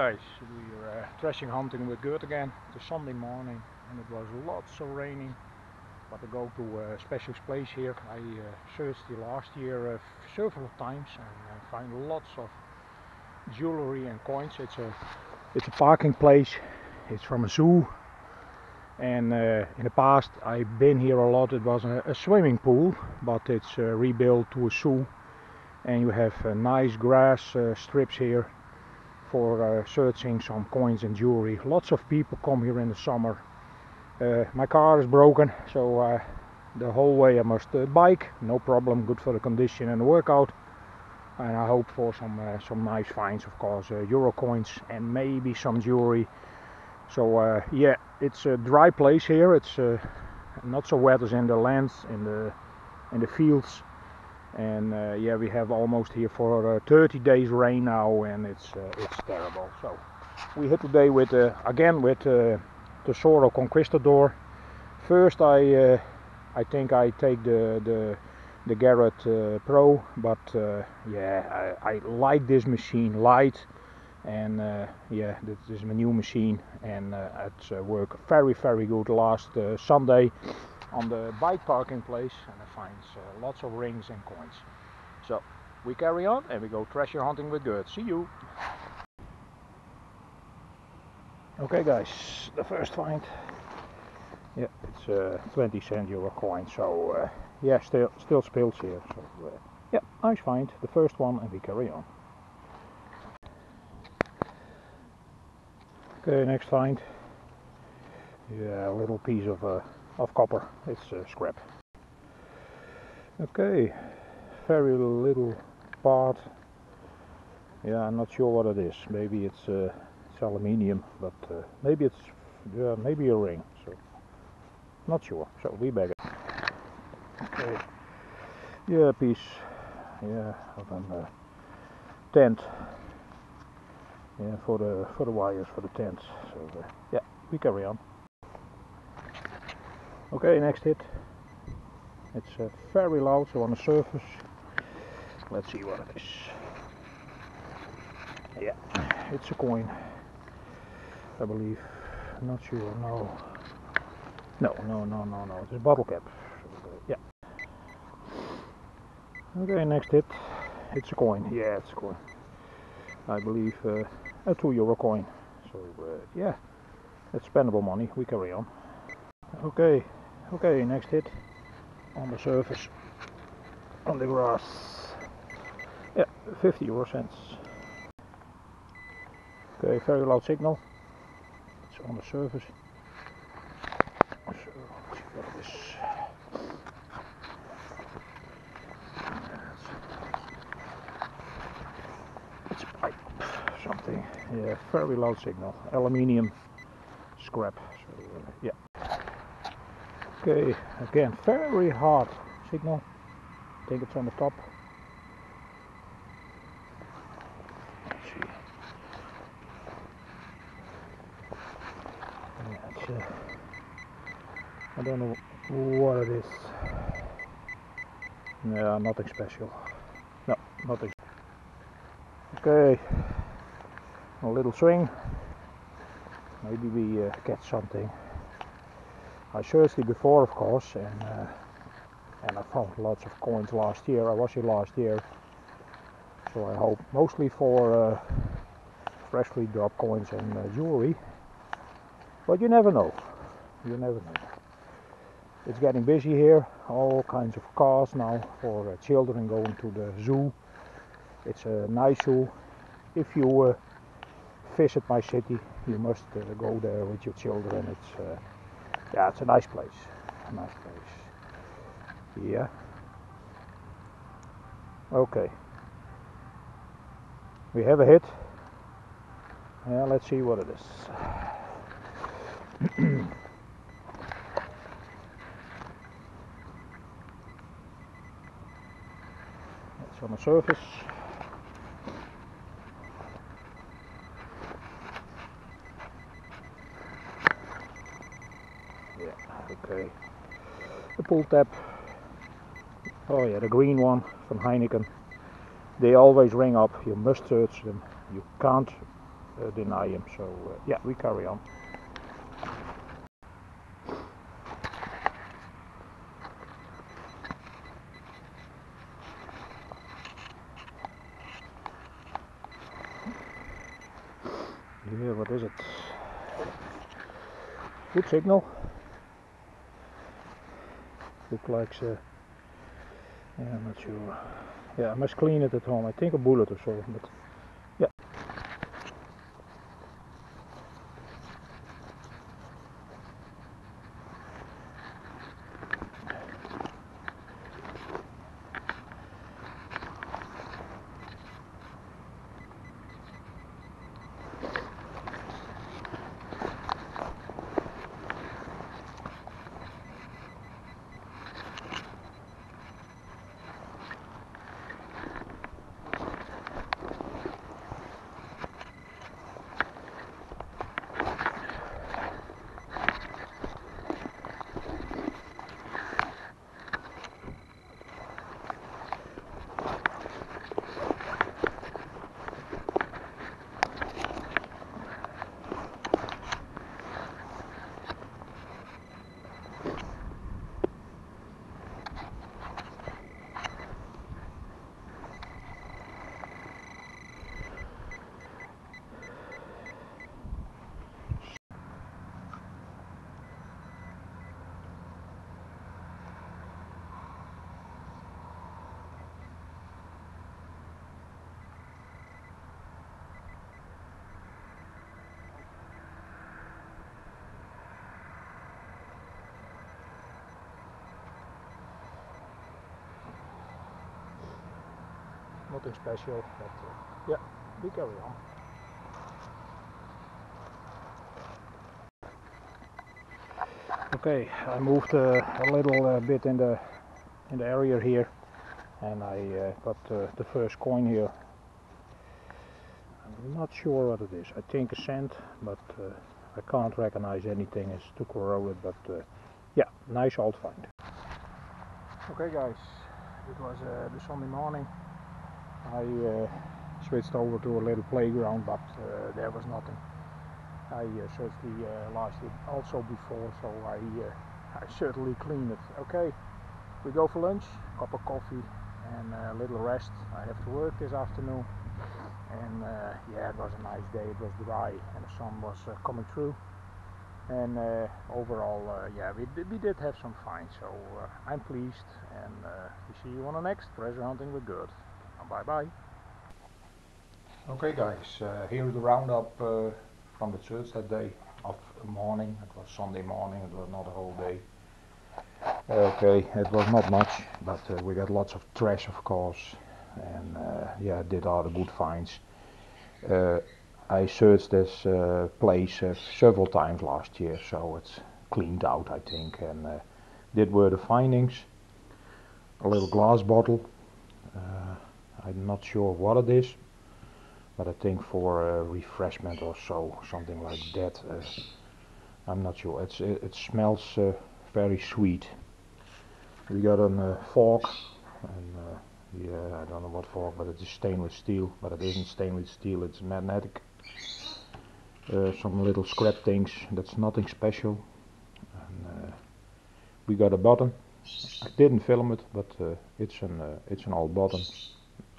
Guys, we're uh, threshing hunting with Gerd again. A Sunday morning and it was lots of raining. But I go to a special place here. I uh, searched the last year uh, several times and uh, find lots of jewelry and coins. It's a it's a parking place. It's from a zoo. And uh, in the past I've been here a lot. It was a, a swimming pool, but it's uh, rebuilt to a zoo. And you have uh, nice grass strips here for uh, searching some coins and jewelry. Lots of people come here in the summer. Uh, my car is broken, so uh, the whole way I must bike. No problem, good for the condition and the workout. And I hope for some some nice finds, of course, euro coins and maybe some jewelry. So yeah, it's a dry place here. It's not so wet as in the lands, in the in the fields and uh, yeah we have almost here for uh, 30 days rain now and it's uh, it's terrible. So we hit today with uh, again with uh, the Soro Conquistador. First I uh, I think I take the the the Garrett Pro but yeah I, I, like this machine light. And yeah this is my new machine and it's worked very very good. Last Sunday on the bike parking place and I find uh, lots of rings and coins. So we carry on and we go treasure hunting with Gerd. See you! Okay guys, the first find. Yeah, it's a 20 cent euro coin. So uh, yeah, still still spills here. So uh, yeah, nice find. The first one and we carry on. Okay, next find. Yeah, a little piece of uh, of copper. It's uh, scrap. Okay, very little part. Yeah, I'm not sure what it is. Maybe it's uh, it's aluminium, but uh, maybe it's yeah, maybe a ring. So not sure. So we it. Okay. Yeah, piece. Yeah, of a uh, tent. Yeah, for the for the wires for the tents. So uh, yeah, we carry on. Okay, next hit. It's uh, very loud, so on the surface. Let's see what it is. Yeah, it's a coin. I believe. Not sure. No. No, no, no, no, no. It's a bottle cap. Yeah. Okay, next hit. It's a coin. Yeah, it's a coin. I believe uh, a two euro coin. So uh, yeah, it's spendable money. We carry on. Okay, Okay, next hit on the surface on the grass. Yeah, 50 euro cents. Okay, very loud signal. It's on the surface. So, let's see what it is. It's pipe, something. Yeah, very loud signal. Aluminium scrap. Okay, again, very hard signal. I think it's on the top. Uh, I don't know what it is. Yeah, nothing special. No, nothing. Okay, a little swing. Maybe we uh, get something. I searched it before of course and uh, and I found lots of coins last year. I was here last year. So I hope mostly for uh, freshly dropped coins and uh, jewelry. But you never know. You never know. It's getting busy here. All kinds of cars now for uh, children going to the zoo. It's a nice zoo. If you uh, visit my city you must uh, go there with your children. It's yeah, it's a nice place. A nice place. Yeah. Okay. We have a hit. Yeah, let's see what it is. on the surface. okay the pull tab oh yeah the green one from Heineken they always ring up you must search them you can't uh, deny them So uh, yeah, we carry on. Yeah, what is it? Good signal. Look like uh, yeah, I'm not sure. Yeah, I must clean it at home. I think a bullet or so, but Nothing special, but uh, yeah, we carry on. Okay, I moved uh, a little uh, bit in the in the area here, and I uh, got uh, the first coin here. I'm not sure what it is. I think a cent, but uh, I can't recognize anything. It's too corroded, but uh, yeah, nice old find. Okay, guys, it was the Sunday morning. I uh, switched over to a little playground, but uh, there was nothing. I uh, searched the last year also before, so I, I certainly cleaned it. Okay, we go for lunch, cup of coffee, and a little rest. I have to work this afternoon, and uh, yeah, it was a nice day. It was dry, and the sun was uh, coming through. And uh, overall, yeah, we did, we did have some fun. So I'm pleased, and we see you on the next treasure hunting with Gerd bye bye. Okay guys, uh, here is the roundup uh, from the church that day of morning. It was Sunday morning, it was not a whole day. Okay, it was not much, but uh, we got lots of trash of course. And uh, yeah, did all the good finds. Uh, I searched this uh, place several times last year, so it's cleaned out I think. And did were the findings. A little glass bottle. I'm not sure what it is but I think for a refreshment or so something like that uh, I'm not sure. It's it, it smells uh, very sweet. We got a uh, fork and uh, yeah I don't know what fork but it's stainless steel but it isn't stainless steel it's magnetic. Uh, some little scrap things that's nothing special. And, we got a button. I didn't film it but it's an it's an old button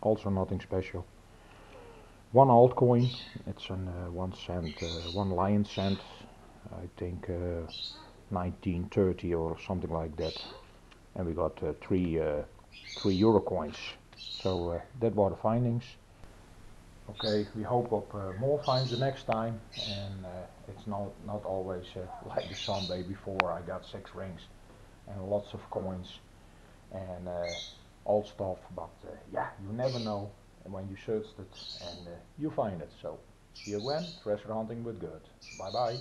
also nothing special. One altcoin, it's an uh, one cent, uh, one lion cent, I think uh, 1930 or something like that. And we got uh, three uh, three euro coins. So uh, that were the findings. Okay, we hope of more finds the next time, and it's not not always like the Sunday before. I got six rings and lots of coins and old stuff, but uh, yeah, you never know when you search it and uh, you find it. So, see you when, treasure hunting with Gerd. Bye bye.